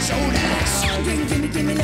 shoulders. Gimme, gimme, gimme